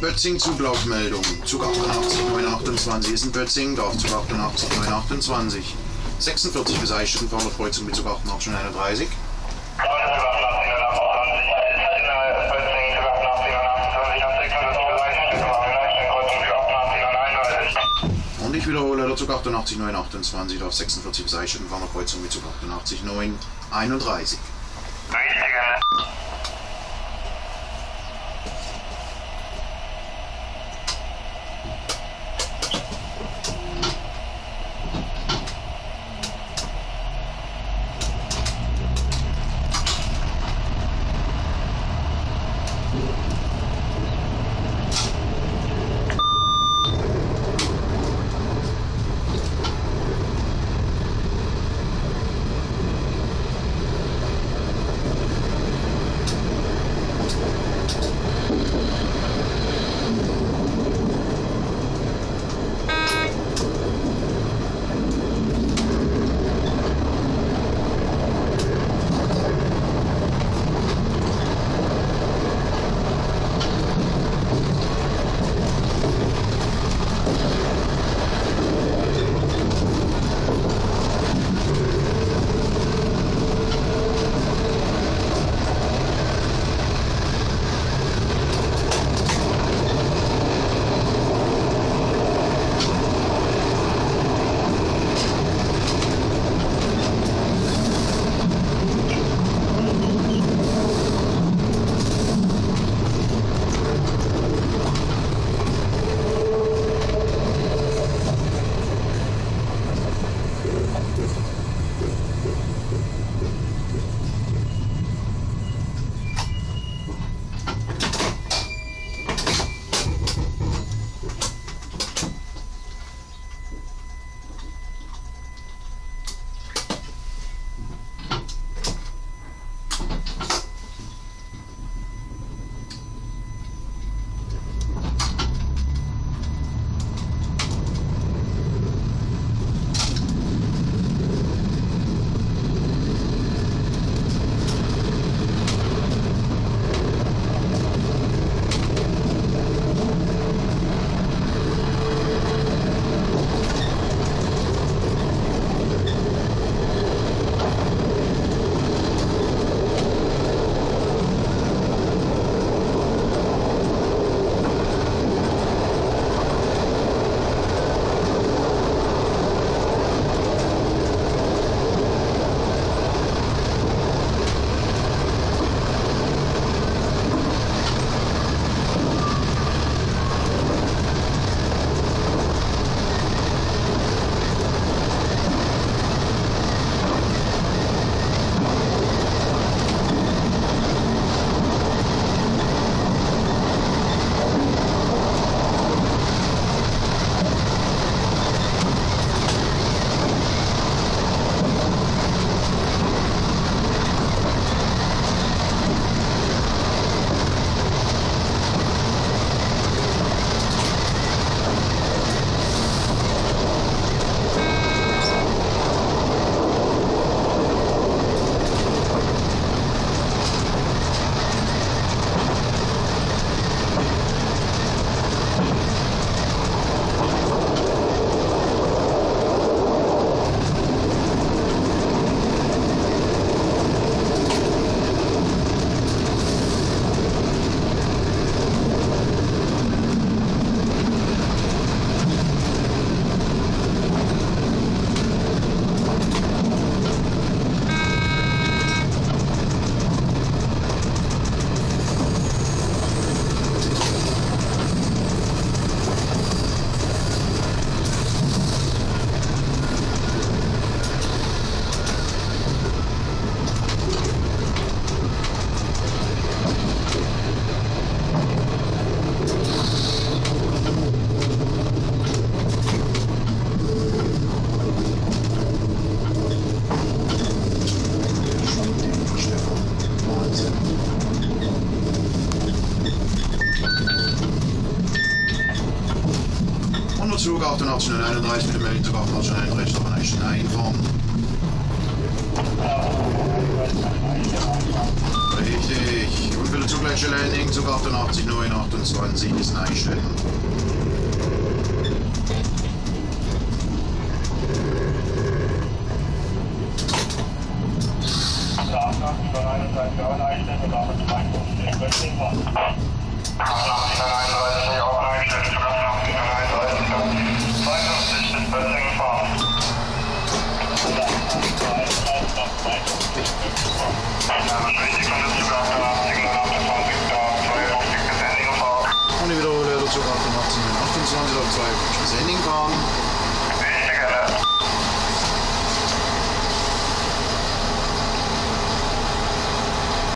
Bötzing Zuglaufmeldung. Zug 88 928 ist in Bötzing, darf Zug 88 928. 46 bis Eichstätten wir Kreuzung mit Zug 88 931. Und ich wiederhole, der Zug 88 928 darf 46 bis Eichstätten wir Kreuzung mit Zug 88 931. Richtige. 31, met de melding te wachten 1831 op een IJsselijn van... Richtig. Und will zugleich Landing, Zug 88, 9, 28 ist einstellen. Einstellen, 9, 31 auch einstellen. Und ich wiederhole der Zug 28, 28 auf 2. Bis Henning fahren.